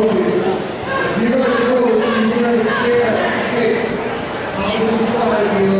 If you're going to go, you're going to chair, sit. I'm going to find you.